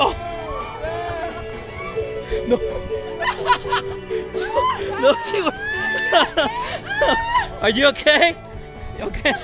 No. no, she was. Are you okay? Okay?